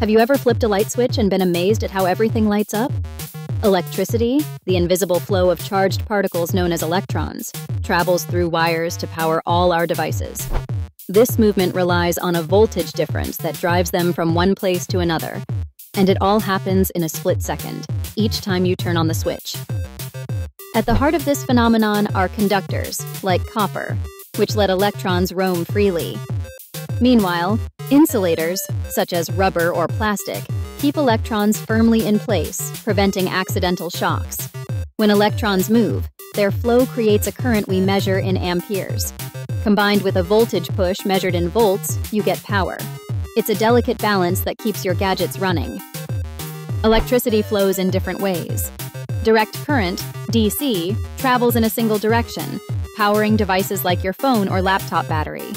Have you ever flipped a light switch and been amazed at how everything lights up? Electricity, the invisible flow of charged particles known as electrons, travels through wires to power all our devices. This movement relies on a voltage difference that drives them from one place to another, and it all happens in a split second, each time you turn on the switch. At the heart of this phenomenon are conductors, like copper, which let electrons roam freely. Meanwhile, insulators, such as rubber or plastic, keep electrons firmly in place, preventing accidental shocks. When electrons move, their flow creates a current we measure in amperes. Combined with a voltage push measured in volts, you get power. It's a delicate balance that keeps your gadgets running. Electricity flows in different ways. Direct current, DC, travels in a single direction, powering devices like your phone or laptop battery.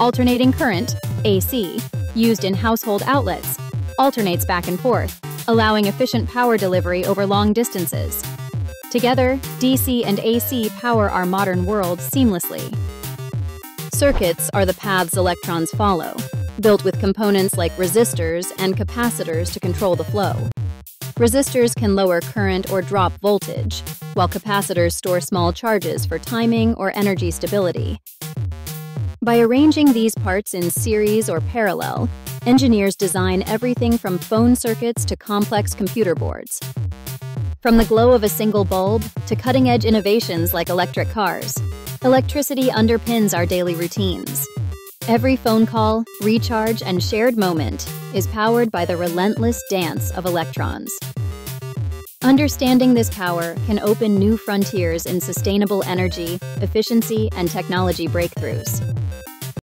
Alternating current, AC, used in household outlets, alternates back and forth, allowing efficient power delivery over long distances. Together, DC and AC power our modern world seamlessly. Circuits are the paths electrons follow, built with components like resistors and capacitors to control the flow. Resistors can lower current or drop voltage, while capacitors store small charges for timing or energy stability. By arranging these parts in series or parallel, engineers design everything from phone circuits to complex computer boards. From the glow of a single bulb to cutting-edge innovations like electric cars, electricity underpins our daily routines. Every phone call, recharge, and shared moment is powered by the relentless dance of electrons. Understanding this power can open new frontiers in sustainable energy, efficiency, and technology breakthroughs.